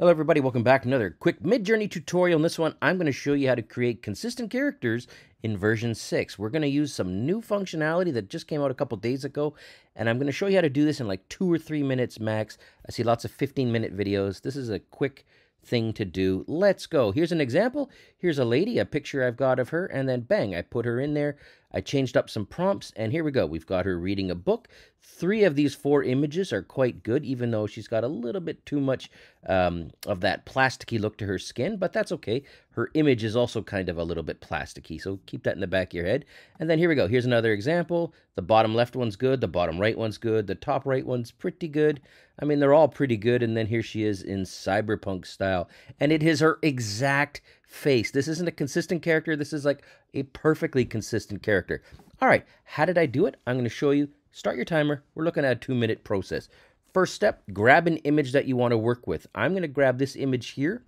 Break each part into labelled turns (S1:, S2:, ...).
S1: Hello everybody, welcome back to another quick Midjourney tutorial. In this one, I'm going to show you how to create consistent characters in version 6. We're going to use some new functionality that just came out a couple days ago, and I'm going to show you how to do this in like two or three minutes max. I see lots of 15-minute videos. This is a quick thing to do. Let's go. Here's an example. Here's a lady, a picture I've got of her, and then bang, I put her in there. I changed up some prompts, and here we go. We've got her reading a book. Three of these four images are quite good, even though she's got a little bit too much um, of that plasticky look to her skin, but that's okay. Her image is also kind of a little bit plasticky, so keep that in the back of your head. And then here we go. Here's another example. The bottom left one's good. The bottom right one's good. The top right one's pretty good. I mean, they're all pretty good. And then here she is in cyberpunk style. And it is her exact face. This isn't a consistent character. This is like a perfectly consistent character. All right, how did I do it? I'm going to show you. Start your timer. We're looking at a two-minute process. First step, grab an image that you want to work with. I'm going to grab this image here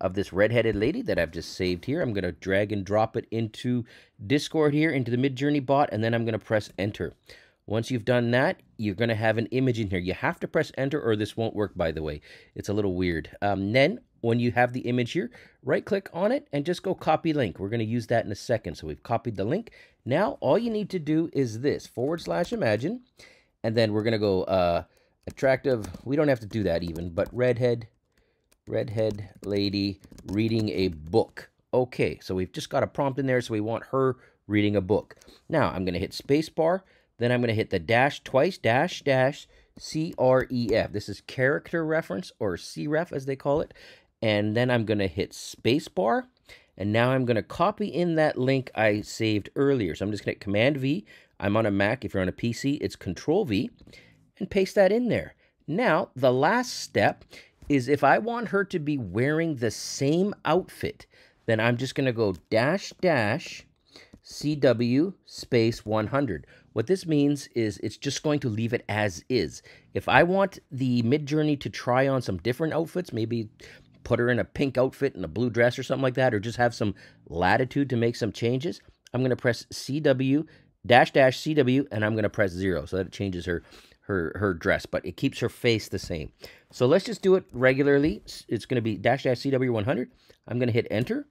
S1: of this redheaded lady that I've just saved here. I'm going to drag and drop it into Discord here, into the Midjourney bot, and then I'm going to press enter. Once you've done that, you're going to have an image in here. You have to press enter or this won't work, by the way. It's a little weird. Um, then when you have the image here, right click on it and just go copy link. We're going to use that in a second. So we've copied the link. Now all you need to do is this forward slash imagine. And then we're going to go uh, attractive. We don't have to do that even, but redhead, redhead lady reading a book. Okay, so we've just got a prompt in there. So we want her reading a book. Now I'm going to hit spacebar. Then I'm going to hit the dash twice, dash, dash, C-R-E-F. This is character reference or C-ref as they call it and then I'm going to hit spacebar. And now I'm going to copy in that link I saved earlier. So I'm just going to hit Command V. I'm on a Mac. If you're on a PC, it's Control V. And paste that in there. Now, the last step is if I want her to be wearing the same outfit, then I'm just going to go dash dash CW space 100. What this means is it's just going to leave it as is. If I want the Midjourney to try on some different outfits, maybe put her in a pink outfit and a blue dress or something like that, or just have some latitude to make some changes, I'm going to press CW dash dash CW and I'm going to press zero so that it changes her her her dress, but it keeps her face the same. So let's just do it regularly. It's going to be dash dash CW 100. I'm going to hit enter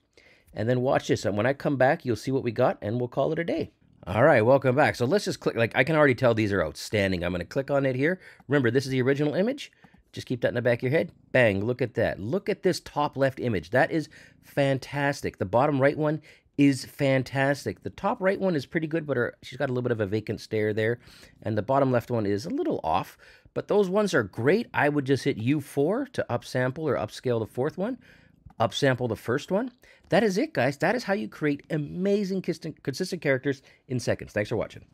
S1: and then watch this. And when I come back, you'll see what we got and we'll call it a day. All right, welcome back. So let's just click, like I can already tell these are outstanding. I'm going to click on it here. Remember, this is the original image. Just keep that in the back of your head. Bang, look at that. Look at this top left image. That is fantastic. The bottom right one is fantastic. The top right one is pretty good, but her, she's got a little bit of a vacant stare there. And the bottom left one is a little off, but those ones are great. I would just hit U4 to upsample or upscale the fourth one, upsample the first one. That is it, guys. That is how you create amazing consistent characters in seconds. Thanks for watching.